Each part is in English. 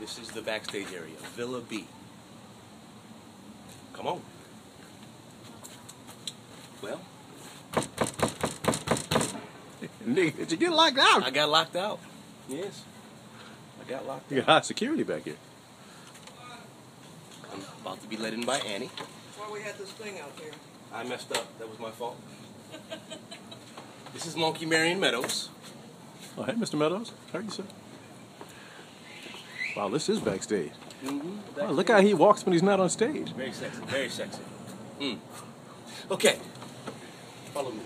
This is the backstage area, Villa B. Come on. Well, Nigga, did you get locked out? I got locked out. Yes. I got locked You got high security back here. I'm about to be let in by Annie. That's why we had this thing out there. I messed up. That was my fault. this is Monkey Marion Meadows. Oh, hey, Mr. Meadows. How are you, sir? Wow, this is backstage. Mm-hmm. Wow, look how he walks when he's not on stage. Very sexy. Very sexy. Mm. Okay. Follow me.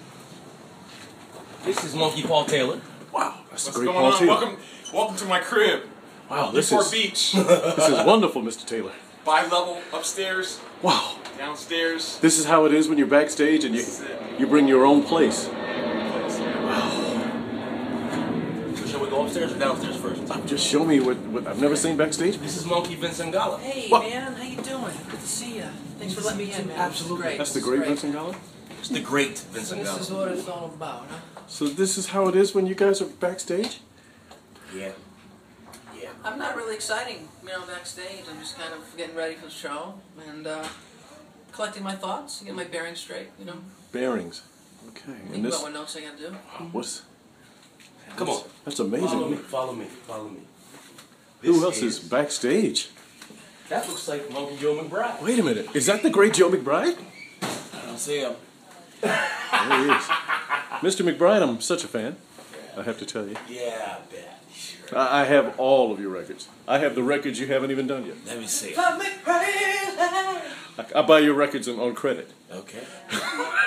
This is Monkey Paul Taylor. Wow, that's What's a great going Paul on? Taylor. Welcome, welcome to my crib. Wow, this Newport is Beach. this is wonderful, Mr. Taylor. Five level upstairs, Wow, downstairs. this is how it is when you're backstage and you This is it. you bring your own place. So shall we go upstairs or downstairs first? Just show me what, what I've never seen backstage. This is Monkey Vince Ingala. Hey, What? man, how you doing? Good to see you. Thanks for letting me in, man. Absolutely. Great. That's the This is great Vince Ingala. It's the great Vincent This is what it's all about, huh? So this is how it is when you guys are backstage. Yeah. Yeah. I'm not really exciting, you know, backstage. I'm just kind of getting ready for the show and uh, collecting my thoughts, getting my bearings straight, you know. Bearings. Okay, Think and this about what notes I gotta do. what's Come on. that's amazing. Follow me. Follow me. Follow me. Who else is backstage? That looks like Monkey Joe McBride. Wait a minute, is that the great Joe McBride? I don't see him. There he is. Mr. McBride, I'm such a fan. I have to tell you. Yeah, I bet. Sure. I I have all of your records. I have the records you haven't even done yet. Let me see. Love. I, I buy your records on, on credit. Okay.